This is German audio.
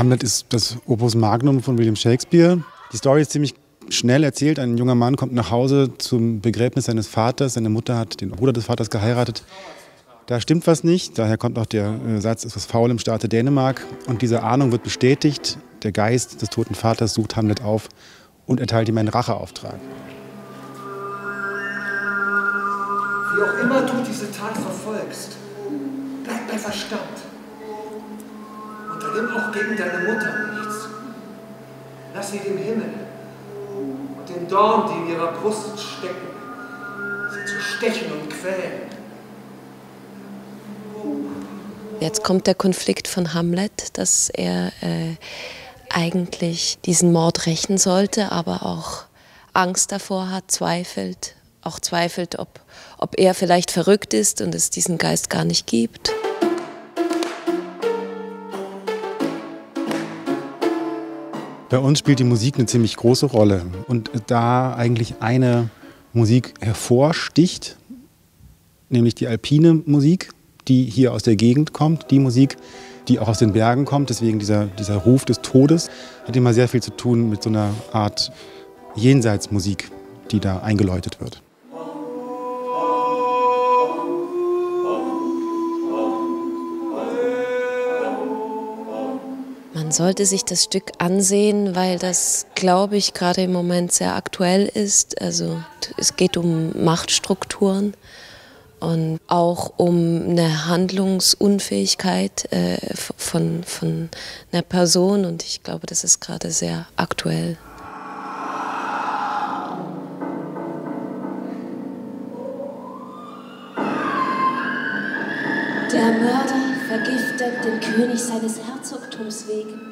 Hamlet ist das Opus Magnum von William Shakespeare. Die Story ist ziemlich schnell erzählt. Ein junger Mann kommt nach Hause zum Begräbnis seines Vaters. Seine Mutter hat den Bruder des Vaters geheiratet. Da stimmt was nicht. Daher kommt auch der äh, Satz, es ist faul im Staate Dänemark. Und diese Ahnung wird bestätigt. Der Geist des toten Vaters sucht Hamlet auf und erteilt ihm einen Racheauftrag. Wie auch immer du diese Tat verfolgst, bleib bei Verstand. Unternimm auch gegen deine Mutter nichts. Lass sie dem Himmel und den Dorn, die in ihrer Brust stecken, sie zu stechen und quälen. Jetzt kommt der Konflikt von Hamlet, dass er äh, eigentlich diesen Mord rächen sollte, aber auch Angst davor hat, zweifelt, auch zweifelt, ob, ob er vielleicht verrückt ist und es diesen Geist gar nicht gibt. Bei uns spielt die Musik eine ziemlich große Rolle. Und da eigentlich eine Musik hervorsticht, nämlich die alpine Musik, die hier aus der Gegend kommt, die Musik, die auch aus den Bergen kommt, deswegen dieser, dieser Ruf des Todes, hat immer sehr viel zu tun mit so einer Art Jenseitsmusik, die da eingeläutet wird. Man sollte sich das Stück ansehen, weil das, glaube ich, gerade im Moment sehr aktuell ist. Also es geht um Machtstrukturen und auch um eine Handlungsunfähigkeit äh, von, von einer Person. Und ich glaube, das ist gerade sehr aktuell. Der Mörder vergiftet den König seines Herzogtums wegen.